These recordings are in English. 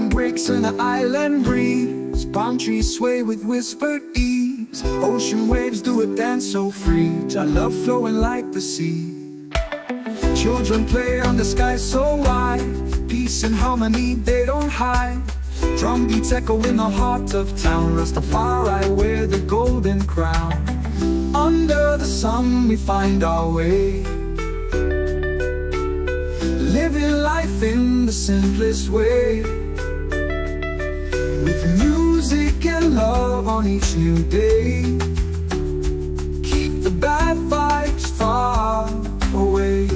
lakes and an island breeze. Palm trees sway with whispered ease. Ocean waves do a dance so free. I love flowing like the sea. Children play on the sky so wide. Peace and harmony they don't hide. Drum beats echo in the heart of town. Rastafari wear the golden crown. Under the sun we find our way. Living life in the simplest way on each new day. Keep the bad vibes far away.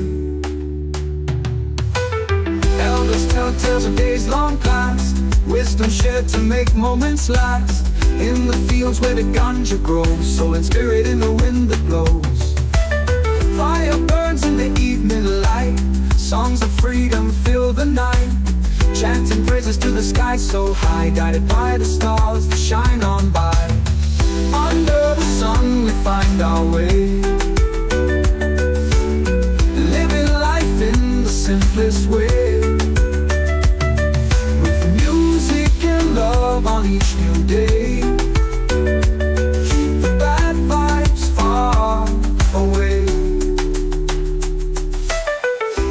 Elders tell tales of days long past. Wisdom shared to make moments last. In the fields where the ganja grows. Soul and spirit in the wind that blows. Fire burns in the evening light. Songs of freedom Praises to the sky so high Guided by the stars that shine on by. Under the sun we find our way. Living life in the simplest way. With music and love on each new day. Keep the bad vibes far away.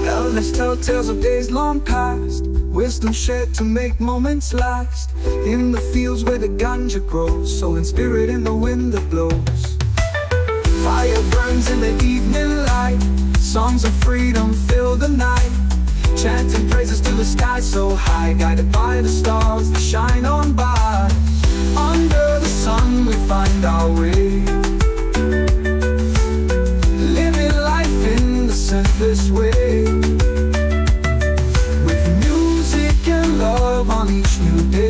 Elders tell tales of days long past Wisdom shared to make moments last. In the fields where the ganja grows Soul and spirit in the wind that blows. Fire burns in the evening light. Songs of freedom fill the night. Chanting praises to the sky so high Guided by the stars that shine on by. Under the sun we find our way. Living life in the simplest way. things you did.